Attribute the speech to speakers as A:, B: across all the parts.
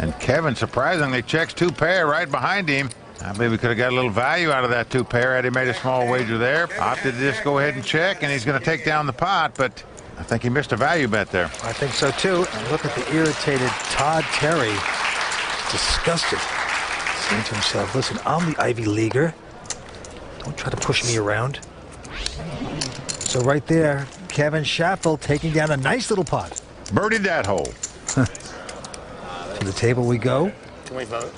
A: And Kevin surprisingly checks two pair right behind him. I believe we could have got a little value out of that two pair had he made a small wager there. Opted to just go ahead and check, and he's going to take down the pot, but I think he missed a value bet there.
B: I think so too. And look at the irritated Todd Terry. Disgusted. Saying to himself, listen, I'm the Ivy Leaguer. Don't try to push me around. So right there, Kevin Schaffel taking down a nice little pot.
A: Birdied that hole.
B: To the table we go.
C: Can we vote?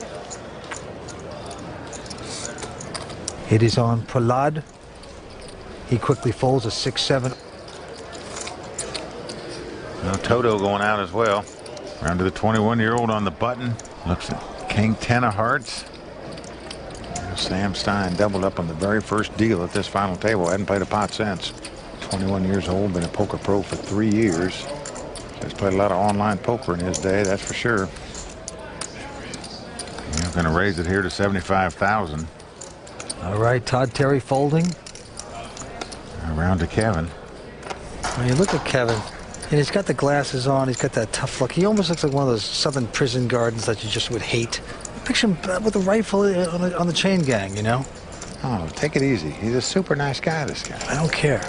B: It is on Prahlad. He quickly folds a 6-7.
A: Now Toto going out as well. Round to the 21-year-old on the button. Looks at King 10 of hearts. There's Sam Stein doubled up on the very first deal at this final table. Hadn't played a pot since. 21 years old, been a poker pro for three years. He's played a lot of online poker in his day, that's for sure. Going to raise it here to 75,000.
B: All right, Todd Terry folding.
A: Around to Kevin.
B: When you look at Kevin, and he's got the glasses on, he's got that tough look. He almost looks like one of those southern prison guards that you just would hate. Picture him uh, with a rifle uh, on the, on the chain gang, you know?
A: Oh, take it easy. He's a super nice guy, this guy.
B: I don't care.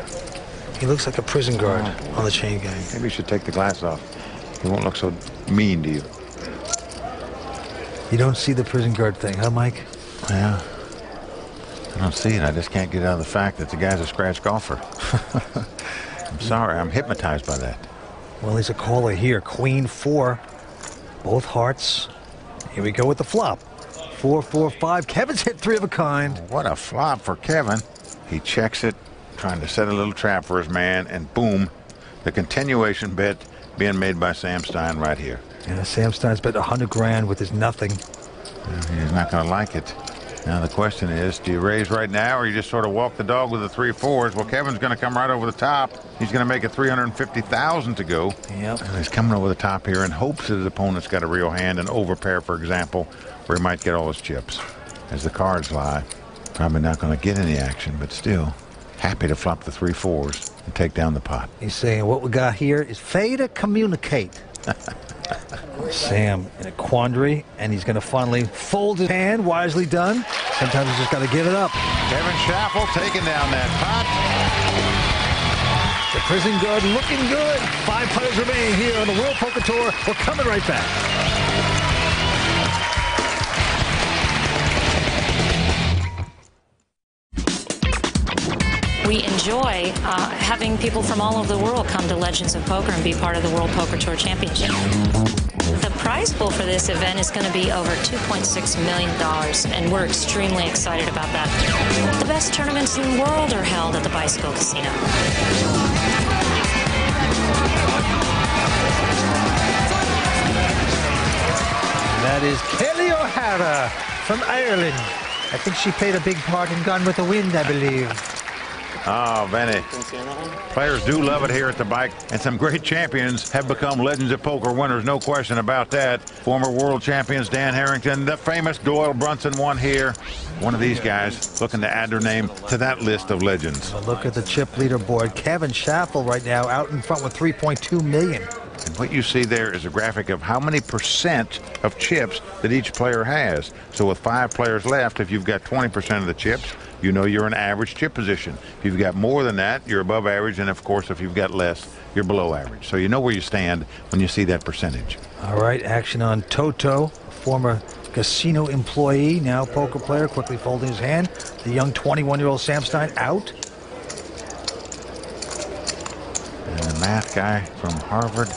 B: He looks like a prison guard on the chain gang.
A: Maybe you should take the glass off. He won't look so mean to you.
B: You don't see the prison guard thing, huh, Mike?
A: Yeah. I don't see it. I just can't get out of the fact that the guy's a scratch golfer. I'm sorry. I'm hypnotized by that.
B: Well, he's a caller here. Queen four. Both hearts. Here we go with the flop. Four, four, five. Kevin's hit three of a kind.
A: What a flop for Kevin. He checks it, trying to set a little trap for his man, and boom, the continuation bet being made by Sam Stein right here.
B: Yeah, Sam Stein's bet 100 grand with his nothing.
A: He's not going to like it. Now the question is, do you raise right now or you just sort of walk the dog with the three fours? Well, Kevin's going to come right over the top. He's going to make it 350,000 to go.
B: Yep.
A: And he's coming over the top here in hopes that his opponent's got a real hand, an overpair, for example, where he might get all his chips. As the cards lie, probably not going to get any action, but still happy to flop the three fours and take down the pot.
B: He's saying what we got here is fade to communicate. Sam in a quandary, and he's going to finally fold his hand. Wisely done. Sometimes you just got to give it up.
A: Kevin Schaffel taking down that pot.
B: The prison guard looking good. Five players remaining here on the World Poker Tour. We're coming right back.
D: We enjoy uh, having people from all over the world come to Legends of Poker and be part of the World Poker Tour Championship. The prize pool for this event is going to be over $2.6 million, and we're extremely excited about that. The best tournaments in the world are held at the Bicycle Casino.
B: That is Kelly O'Hara from Ireland. I think she played a big part in Gone with the Wind, I believe.
A: Oh, Benny. Players do love it here at the bike, and some great champions have become Legends of Poker winners, no question about that. Former world champions Dan Harrington, the famous Doyle Brunson won here. One of these guys looking to add their name to that list of legends.
B: Look at the chip leaderboard. Kevin Schaffel right now out in front with 3.2 million.
A: And what you see there is a graphic of how many percent of chips that each player has. So with five players left, if you've got 20% of the chips, you know you're in average chip position. If you've got more than that, you're above average. And of course, if you've got less, you're below average. So you know where you stand when you see that percentage.
B: All right, action on Toto, former casino employee, now poker player, quickly folding his hand. The young 21-year-old Sam Stein out.
A: And the math guy from Harvard,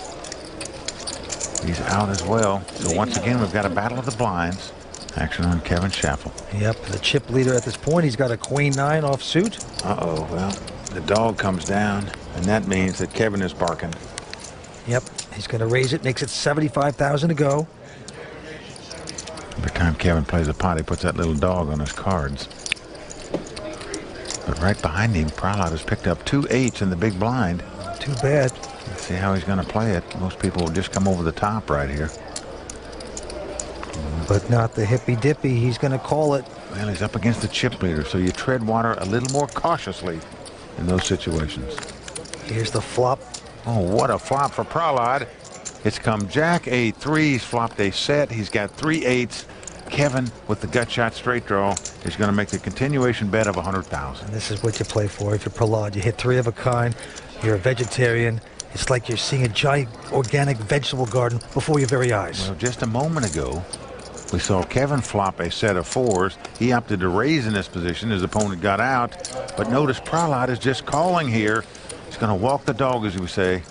A: he's out as well. So once again, we've got a battle of the blinds. Action on Kevin Schaffel.
B: Yep, the chip leader at this point. He's got a queen nine off suit.
A: Uh-oh, well, the dog comes down, and that means that Kevin is barking.
B: Yep, he's going to raise it, makes it 75,000 to go.
A: Every time Kevin plays a pot, he puts that little dog on his cards. But right behind him, Prahlad has picked up two eights in the big blind.
B: Too bad.
A: Let's see how he's going to play it. Most people will just come over the top right here.
B: But not the hippy dippy. He's going to call it.
A: Well, he's up against the chip leader, so you tread water a little more cautiously in those situations.
B: Here's the flop.
A: Oh, what a flop for Prahlad. It's come Jack a three. He's flopped a set. He's got three eights. Kevin with the gut shot straight draw is going to make the continuation bet of a hundred thousand.
B: This is what you play for. If you're Prahlad, you hit three of a kind. You're a vegetarian. It's like you're seeing a giant organic vegetable garden before your very eyes.
A: Well, just a moment ago, we saw Kevin flop a set of fours. He opted to raise in this position. His opponent got out. But notice Prahlad is just calling here. He's going to walk the dog, as we say.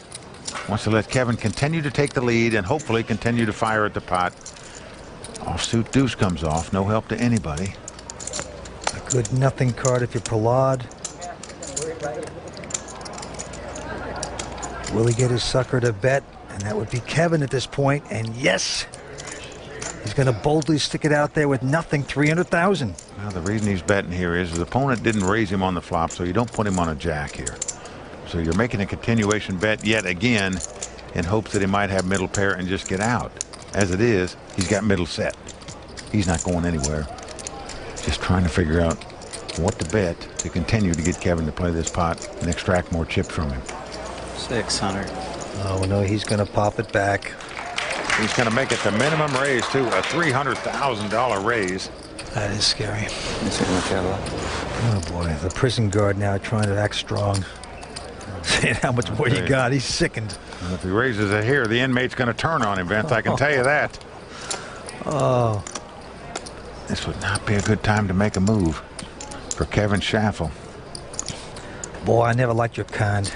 A: Wants to let Kevin continue to take the lead and hopefully continue to fire at the pot. Offsuit deuce comes off. No help to anybody.
B: A good nothing card if you're Prahlad. Will he get his sucker to bet? And that would be Kevin at this point. And yes, he's going to boldly stick it out there with nothing, 300,000.
A: Well, the reason he's betting here is his opponent didn't raise him on the flop, so you don't put him on a jack here. So you're making a continuation bet yet again in hopes that he might have middle pair and just get out. As it is, he's got middle set. He's not going anywhere. Just trying to figure out what to bet to continue to get Kevin to play this pot and extract more chips from him.
C: 600.
B: Oh, no, he's going to pop it back.
A: He's going to make it the minimum raise, too, a $300,000 raise.
B: That is scary.
C: Let me see what you have.
B: Oh, boy. The prison guard now trying to act strong. Saying how much more you got. He's sickened.
A: If he raises it here, the inmate's going to turn on him, Vince. I can tell you that.
B: Oh,
A: This would not be a good time to make a move for Kevin Schaffel.
B: boy, I never liked your kind.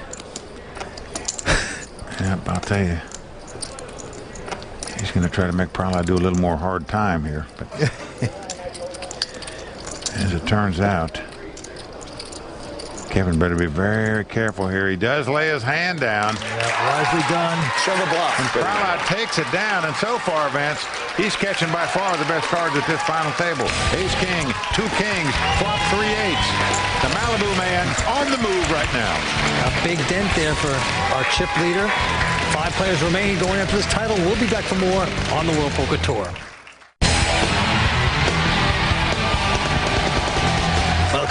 A: Yep, I'll tell you. He's going to try to make Prahlad do a little more hard time here. But as it turns out, Kevin better be very careful here. He does lay his hand down.
B: Yeah, wisely done.
C: Show the block.
A: And Prahlad takes it down, and so far, Vince, he's catching by far the best cards at this final table. Ace King, two kings, flop three eights. The Malibu man on the move right now.
B: A big dent there for our chip leader. Five players remaining going after this title. We'll be back for more on the World Poker Tour.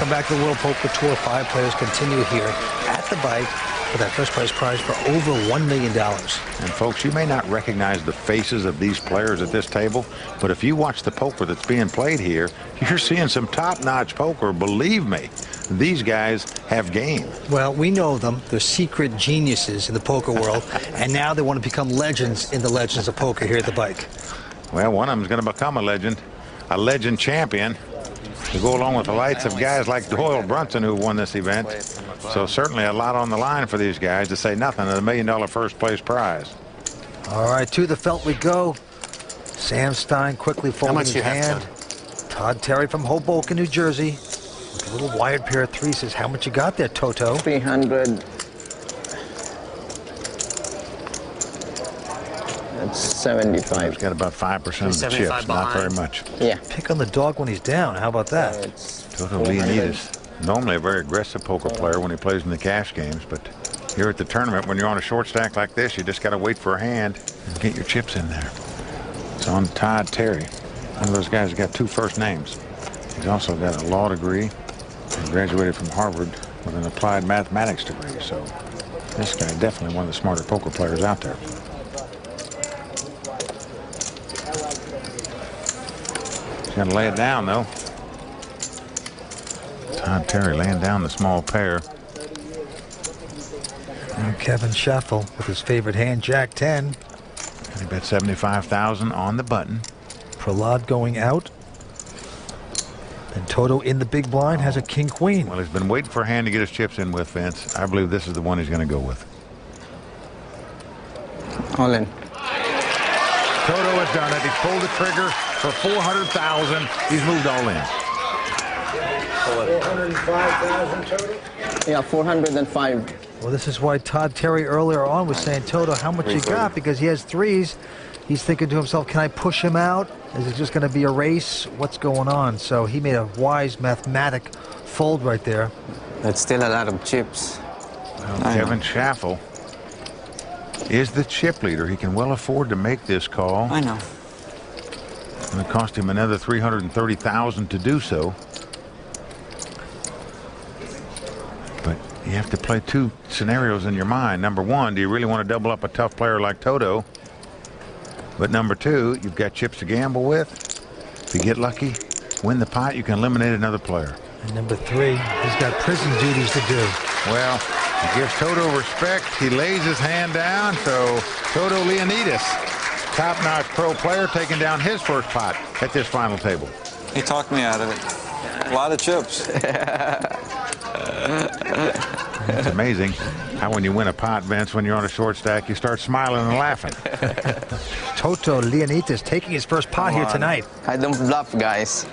B: Welcome back to the World Poker Tour. Five players continue here at the bike for that first place prize for over $1 million.
A: And folks, you may not recognize the faces of these players at this table, but if you watch the poker that's being played here, you're seeing some top-notch poker. Believe me, these guys have game.
B: Well, we know them. They're secret geniuses in the poker world, and now they want to become legends in the legends of poker here at the bike.
A: Well, one of them's going to become a legend, a legend champion, to go along with the lights of guys like Doyle Brunson who won this event. So certainly a lot on the line for these guys to say nothing of the million-dollar first-place prize.
B: All right, to the felt we go. Sam Stein quickly folding his
C: you have,
B: hand. Todd Terry from Hoboken, New Jersey, with a little wired pair of threes says, "How much you got there, Toto?"
C: 300. That's 75.
A: He's got about 5% of the
E: 75
A: chips, not very much.
C: Yeah.
B: Pick on the dog when he's down. How about that?
C: It's
A: Toto Leonidas, normally a very aggressive poker player when he plays in the cash games, but here at the tournament, when you're on a short stack like this, you just got to wait for a hand and get your chips in there. It's on Todd Terry, one of those guys who got two first names. He's also got a law degree and graduated from Harvard with an applied mathematics degree. So this guy definitely one of the smarter poker players out there. Got to lay it down though. Todd Terry laying down the small pair.
B: And Kevin Schaffel with his favorite hand, Jack 10.
A: And he bet 75,000 on the button.
B: Prahlad going out. And Toto in the big blind has a king queen.
A: Well, he's been waiting for a hand to get his chips in with, Vince. I believe this is the one he's going to go with.
C: All in.
A: Toto has done it. He's pulled the trigger for 400,000. He's moved all in.
C: Yeah, 405.
B: Well, this is why Todd Terry earlier on was saying, Toto, how much you got? Because he has threes. He's thinking to himself, can I push him out? Is it just going to be a race? What's going on? So he made a wise mathematic fold right there.
C: That's still a lot of chips.
A: Well, Kevin Schaffel is the chip leader. He can well afford to make this call.
C: I know.
A: It's going to cost him another 330,000 to do so. But you have to play two scenarios in your mind. Number one, do you really want to double up a tough player like Toto? But number two, you've got chips to gamble with. If you get lucky, win the pot, you can eliminate another player.
B: And number three, he's got prison duties to do.
A: Well, he gives Toto respect. He lays his hand down. So Toto Leonidas, top-notch pro player, taking down his first pot at this final table.
E: He talked me out of it. A lot of chips.
A: It's amazing how when you win a pot, Vince, when you're on a short stack, you start smiling and laughing.
B: Toto Leonidas taking his first pot here
E: on.
B: tonight.
C: I don't bluff, guys.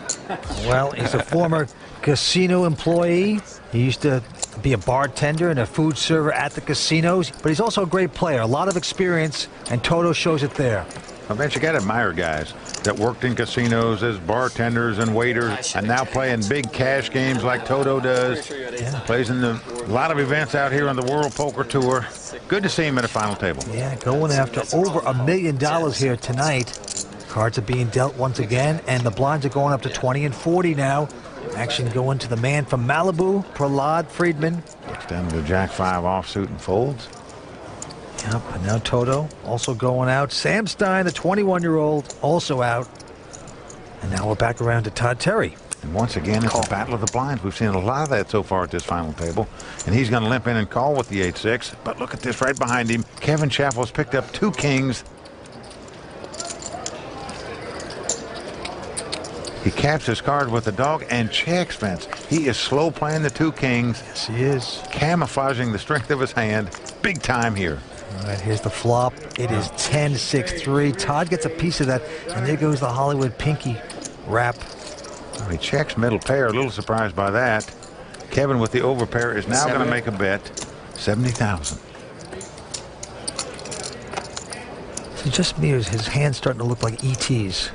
B: Well, he's a former casino employee. He used to be a bartender and a food server at the casinos, but he's also a great player, a lot of experience, and Toto shows it there.
A: Well, Vince, you got to admire guys that worked in casinos as bartenders and waiters and now playing big cash games like Toto does. Plays in the, a lot of events out here on the World Poker Tour. Good to see him at a final table.
B: Yeah, going after over a million dollars here tonight. Cards are being dealt once again, and the blinds are going up to 20 and 40 now. Action going to the man from Malibu, Prahlad Friedman.
A: Down the Jack 5 offsuit and folds.
B: Yep, and now Toto also going out. Sam Stein, the 21-year-old, also out. And now we're back around to Todd Terry.
A: And once again, it's a battle of the blinds. We've seen a lot of that so far at this final table. And he's going to limp in and call with the 8-6. But look at this right behind him. Kevin Schaffel's picked up two kings. He caps his card with a dog and checks Vince. He is slow playing the two kings,
B: Yes, he is.
A: camouflaging the strength of his hand. Big time here.
B: All right, here's the flop. It is 10-6-3. Todd gets a piece of that, and there goes the Hollywood pinky wrap.
A: Well, he checks middle pair. A little surprised by that. Kevin with the overpair is now going to make a bet. 70,000.
B: So just me, his his hand's starting to look like E ET's.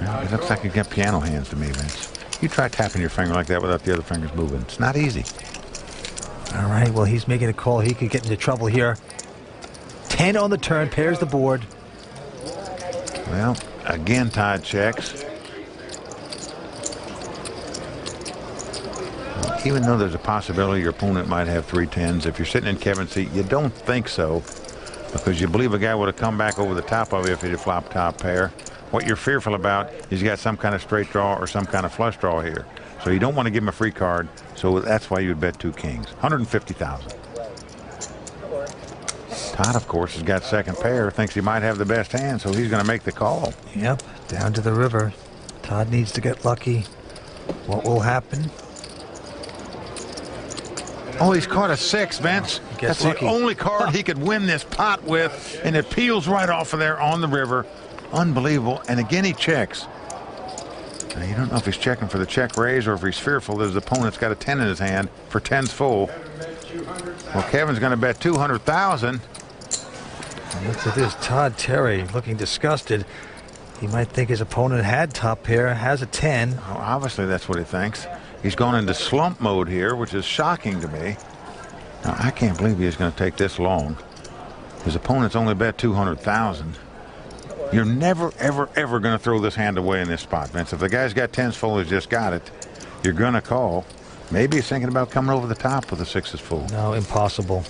A: Well, it looks like you got piano hands to me, Vince. You try tapping your finger like that without the other fingers moving. It's not easy.
B: All right, well, he's making a call. He could get into trouble here. 10 on the turn, pairs the board.
A: Well, again, Todd checks. Even though there's a possibility your opponent might have three tens, if you're sitting in Kevin's seat, you don't think so because you believe a guy would have come back over the top of you if he'd flopped top pair. What you're fearful about is you got some kind of straight draw or some kind of flush draw here. So you don't want to give him a free card. So that's why you would bet two kings. 150,000. Todd, of course, has got second pair, thinks he might have the best hand, so he's going to make the call.
B: Yep, down to the river. Todd needs to get lucky. What will happen?
A: Oh, he's caught a six, Vince. That's
B: lucky.
A: the only card he could win this pot with, and it peels right off of there on the river. Unbelievable. And again, he checks. Now, you don't know if he's checking for the check raise or if he's fearful that his opponent's got a 10 in his hand for 10's full. Well, Kevin's going to bet 200,000.
B: Look at this. Todd Terry looking disgusted. He might think his opponent had top pair, has a 10.
A: Well, obviously, that's what he thinks. He's gone into slump mode here, which is shocking to me. Now, I can't believe he's going to take this long. His opponent's only bet 200,000. You're never, ever, ever going to throw this hand away in this spot, Vince. If the guy's got tens full, he's just got it. You're going to call. Maybe he's thinking about coming over the top with the sixes full.
B: No, impossible.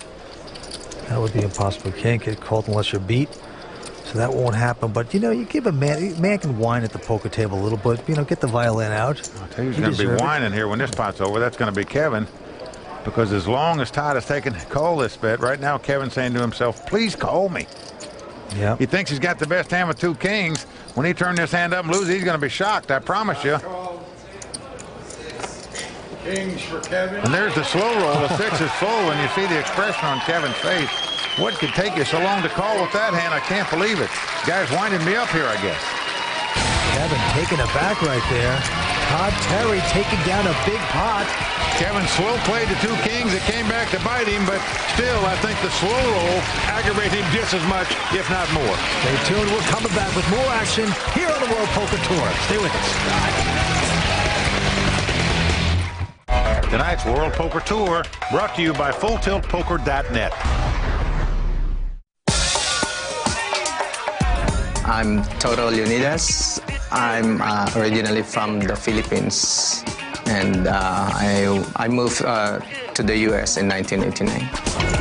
B: That would be impossible. You can't get called unless you're beat. So that won't happen. But, you know, you give a man, a man can whine at the poker table a little bit. You know, get the violin out.
A: I'll tell you
B: You
A: going to be
B: deserve it.
A: whining here when this pot's over. That's going to be Kevin. Because as long as Todd has taken call this bet, right now Kevin's saying to himself, please call me.
B: Yeah.
A: He thinks he's got the best hand with two kings. When he turns this hand up and loses, he's going to be shocked. I promise you.
F: Kings for Kevin.
A: And there's the slow roll. The six is full, and you see the expression on Kevin's face. What could take you so long to call with that hand? I can't believe it. Guy's winding me up here, I guess.
B: Kevin taking it back right there. Todd Terry taking down a big pot.
A: Kevin slow played the two kings. It came back to bite him, but still, I think the slow roll aggravated him just as much, if not more.
B: Stay tuned. We're coming back with more action here on the World Poker Tour. Stay with us.
A: Tonight's World Poker Tour brought to you by FullTiltPoker.net.
C: I'm Toto Leonidas. I'm uh, originally from the Philippines, and uh, I I moved uh, to the U.S. in 1989.